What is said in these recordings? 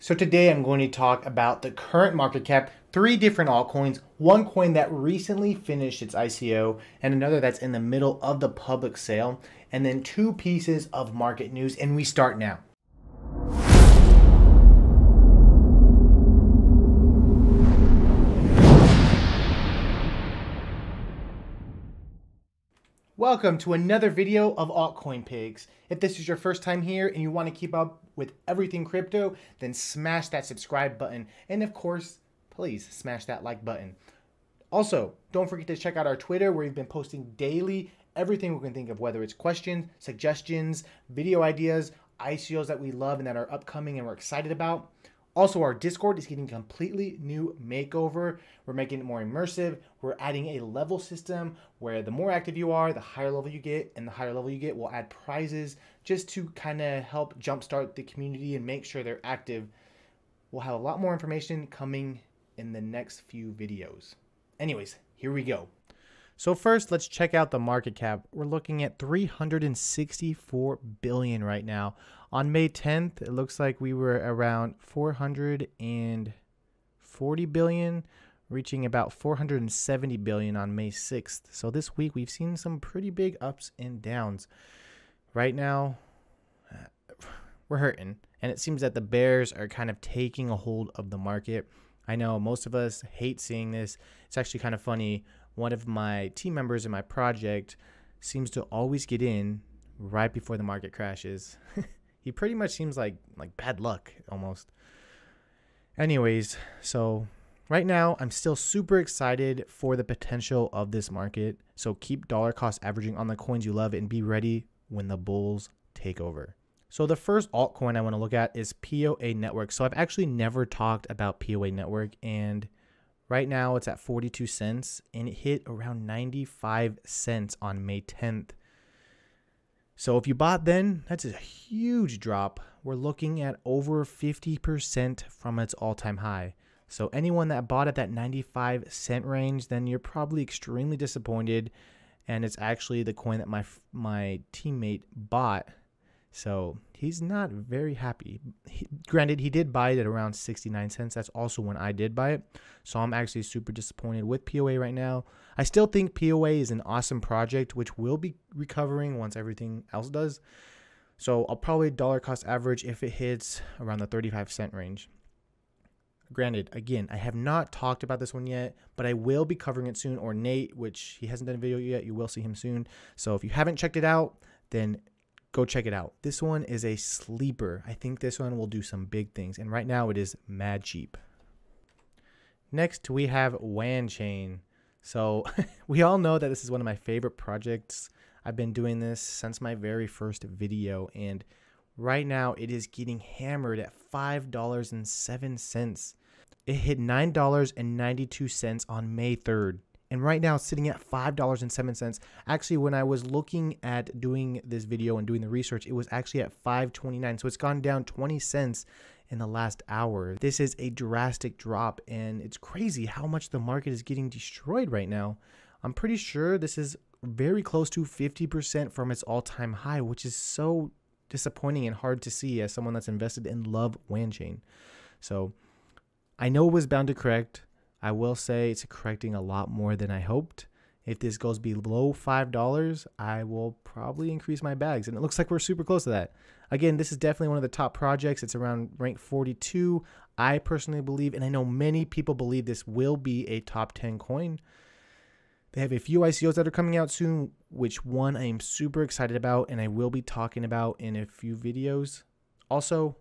So today I'm going to talk about the current market cap, three different altcoins, one coin that recently finished its ICO and another that's in the middle of the public sale, and then two pieces of market news and we start now. Welcome to another video of Altcoin Picks. If this is your first time here and you want to keep up with everything crypto, then smash that subscribe button. And of course, please smash that like button. Also, don't forget to check out our Twitter where we've been posting daily everything we can think of, whether it's questions, suggestions, video ideas, ICOs that we love and that are upcoming and we're excited about. Also, our Discord is getting completely new makeover. We're making it more immersive. We're adding a level system where the more active you are, the higher level you get, and the higher level you get, we'll add prizes just to kind of help jumpstart the community and make sure they're active. We'll have a lot more information coming in the next few videos. Anyways, here we go. So first, let's check out the market cap. We're looking at 364 billion right now. On May 10th, it looks like we were around 440 billion, reaching about 470 billion on May 6th. So this week we've seen some pretty big ups and downs. Right now, we're hurting, and it seems that the bears are kind of taking a hold of the market. I know most of us hate seeing this. It's actually kind of funny one of my team members in my project seems to always get in right before the market crashes. he pretty much seems like like bad luck almost. Anyways, so right now I'm still super excited for the potential of this market. So keep dollar cost averaging on the coins you love and be ready when the bulls take over. So the first altcoin I want to look at is POA Network. So I've actually never talked about POA Network and Right now it's at 42 cents and it hit around 95 cents on May 10th. So if you bought then, that's a huge drop. We're looking at over 50% from its all-time high. So anyone that bought at that 95 cent range, then you're probably extremely disappointed and it's actually the coin that my my teammate bought so he's not very happy. He, granted, he did buy it at around 69 cents. That's also when I did buy it. So I'm actually super disappointed with POA right now. I still think POA is an awesome project, which will be recovering once everything else does. So I'll probably dollar cost average if it hits around the 35 cent range. Granted, again, I have not talked about this one yet, but I will be covering it soon. Or Nate, which he hasn't done a video yet, you will see him soon. So if you haven't checked it out, then go check it out. This one is a sleeper. I think this one will do some big things. And right now it is mad cheap. Next, we have Wanchain. So we all know that this is one of my favorite projects. I've been doing this since my very first video. And right now it is getting hammered at $5.07. It hit $9.92 on May 3rd and right now sitting at $5.07. Actually, when I was looking at doing this video and doing the research, it was actually at 5.29. So it's gone down 20 cents in the last hour. This is a drastic drop and it's crazy how much the market is getting destroyed right now. I'm pretty sure this is very close to 50% from its all-time high, which is so disappointing and hard to see as someone that's invested in love Wanchain. So I know it was bound to correct. I will say it's correcting a lot more than I hoped. If this goes below $5, I will probably increase my bags. And it looks like we're super close to that. Again, this is definitely one of the top projects. It's around rank 42. I personally believe, and I know many people believe this will be a top 10 coin. They have a few ICOs that are coming out soon, which one I am super excited about and I will be talking about in a few videos. Also,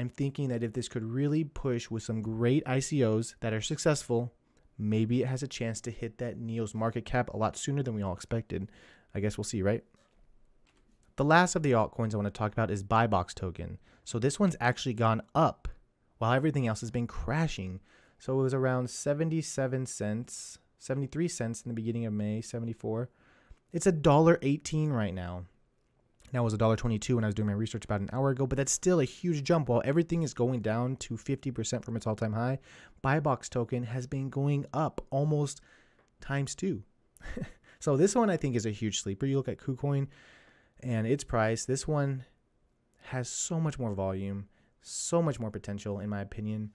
I'm thinking that if this could really push with some great ICOs that are successful, maybe it has a chance to hit that NEO's market cap a lot sooner than we all expected. I guess we'll see, right? The last of the altcoins I want to talk about is Bibox token. So this one's actually gone up while everything else has been crashing. So it was around 77 cents, 73 cents in the beginning of May, 74. It's a dollar 18 right now. Now was $1.22 when I was doing my research about an hour ago, but that's still a huge jump. While everything is going down to 50% from its all time high, Bibox token has been going up almost times two. so this one I think is a huge sleeper. You look at KuCoin and its price, this one has so much more volume. So much more potential, in my opinion.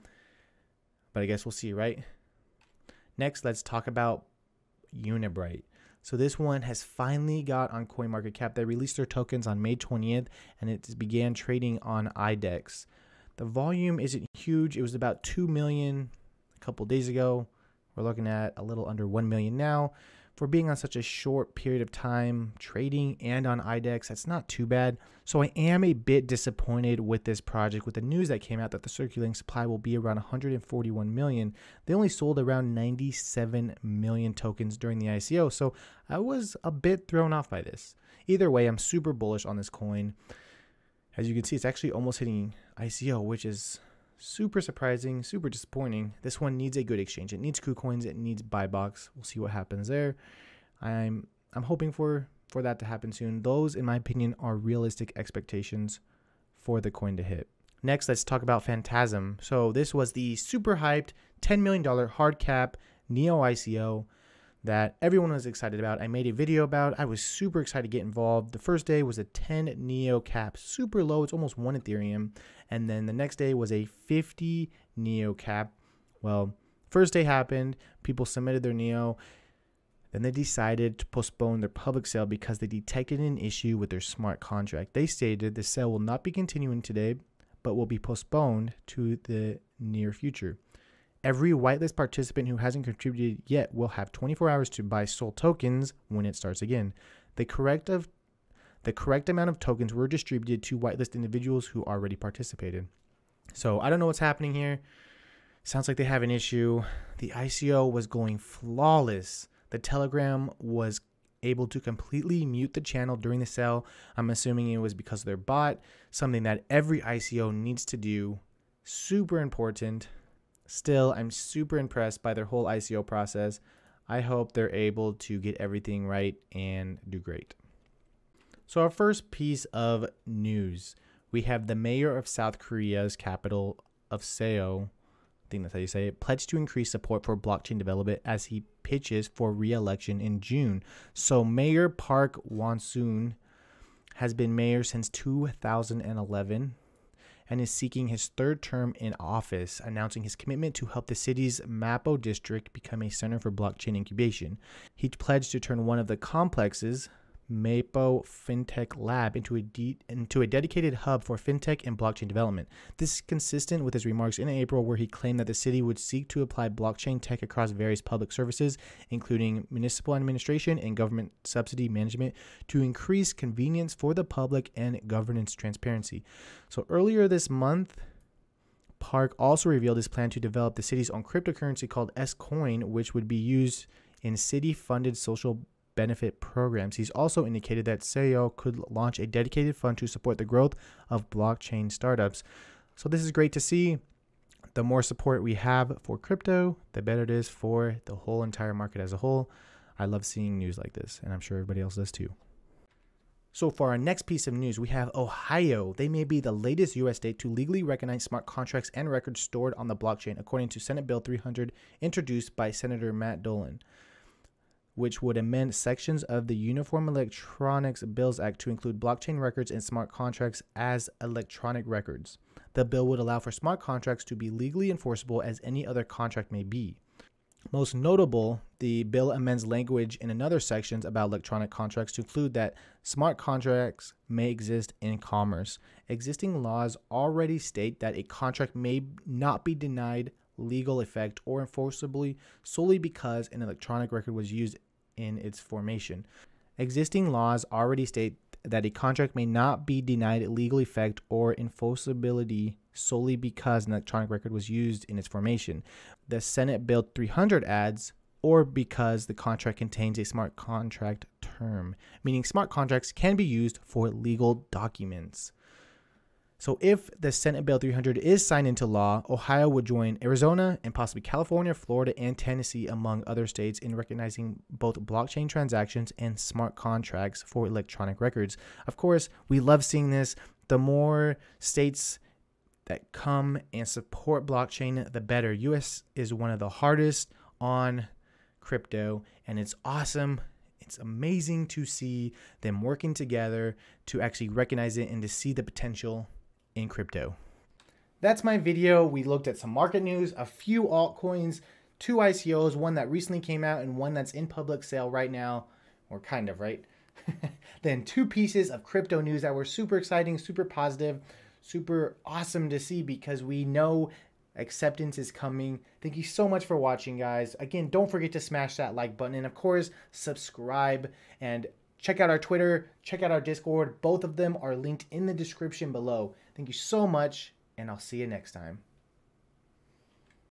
But I guess we'll see, right? Next, let's talk about Unibright. So this one has finally got on CoinMarketCap. They released their tokens on May 20th and it began trading on IDEX. The volume isn't huge. It was about 2 million a couple days ago. We're looking at a little under 1 million now for being on such a short period of time trading and on IDEX, that's not too bad. So I am a bit disappointed with this project with the news that came out that the circulating supply will be around 141 million. They only sold around 97 million tokens during the ICO, so I was a bit thrown off by this. Either way, I'm super bullish on this coin. As you can see, it's actually almost hitting ICO, which is super surprising, super disappointing. This one needs a good exchange. It needs KuCoins. It needs Bibox. We'll see what happens there. I'm I'm hoping for for that to happen soon. Those, in my opinion, are realistic expectations for the coin to hit. Next, let's talk about Phantasma. So this was the super hyped $10 million hard cap Neo ICO that everyone was excited about. I made a video about. I was super excited to get involved. The first day was a 10 Neo cap, super low. It's almost one Ethereum. And then the next day was a 50 Neo cap. Well, first day happened. People submitted their Neo. Then they decided to postpone their public sale because they detected an issue with their smart contract. They stated the sale will not be continuing today, but will be postponed to the near future. Every whitelist participant who hasn't contributed yet will have 24 hours to buy SOUL tokens when it starts again. The correct of the correct amount of tokens were distributed to whitelist individuals who already participated. So I don't know what's happening here. Sounds like they have an issue. The ICO was going flawless. The Telegram was able to completely mute the channel during the sale. I'm assuming it was because of their bot, something that every ICO needs to do. Super important. Still, I'm super impressed by their whole ICO process. I hope they're able to get everything right and do great. So, our first piece of news we have the mayor of South Korea's capital of Seoul, I think that's how you say it, pledged to increase support for blockchain development as he pitches for re election in June. So, Mayor Park Won-soon has been mayor since 2011 and is seeking his third term in office, announcing his commitment to help the city's Mapo district become a center for blockchain incubation. He pledged to turn one of the complexes, Mapo FinTech Lab into a de- into a dedicated hub for fintech and blockchain development. This is consistent with his remarks in April, where he claimed that the city would seek to apply blockchain tech across various public services, including municipal administration and government subsidy management, to increase convenience for the public and governance transparency. So earlier this month. Park also revealed his plan to develop the city's own cryptocurrency called S Coin, which would be used in city funded social benefit programs. He's also indicated that Seoul could launch a dedicated fund to support the growth of blockchain startups. So this is great to see. The more support we have for crypto, the better it is for the whole entire market as a whole. I love seeing news like this, and I'm sure everybody else does too. So, for our next piece of news, we have Ohio. They may be the latest U.S. state to legally recognize smart contracts and records stored on the blockchain, according to Senate Bill 300, introduced by Senator Matt Dolan which would amend sections of the Uniform Electronics Bills Act to include blockchain records and smart contracts as electronic records. The bill would allow for smart contracts to be legally enforceable as any other contract may be. Most notable, the bill amends language in another sections about electronic contracts to include that smart contracts may exist in commerce. Existing laws already state that a contract may not be denied legal effect or enforceably solely because an electronic record was used in its formation. Existing laws already state that a contract may not be denied legal effect or enforceability solely because an electronic record was used in its formation. The Senate Bill 300 adds, or because the contract contains a smart contract term, meaning smart contracts can be used for legal documents. So, if the Senate Bill 300 is signed into law, Ohio would join Arizona and possibly California, Florida, and Tennessee, among other states, in recognizing both blockchain transactions and smart contracts for electronic records. Of course, we love seeing this. The more states that come and support blockchain, the better. US is one of the hardest on crypto, and it's awesome it's amazing to see them working together to actually recognize it and to see the potential in crypto. that's my video. We looked at some market news, a few altcoins, two ICOs, one that recently came out and one that's in public sale right now, or kind of, right? then two pieces of crypto news that were super exciting, super positive, super awesome to see because we know acceptance is coming. Thank you so much for watching, guys. Again, don't forget to smash that like button and, of course, subscribe and check out our Twitter, check out our Discord. Both of them are linked in the description below. Thank you so much, and I'll see you next time.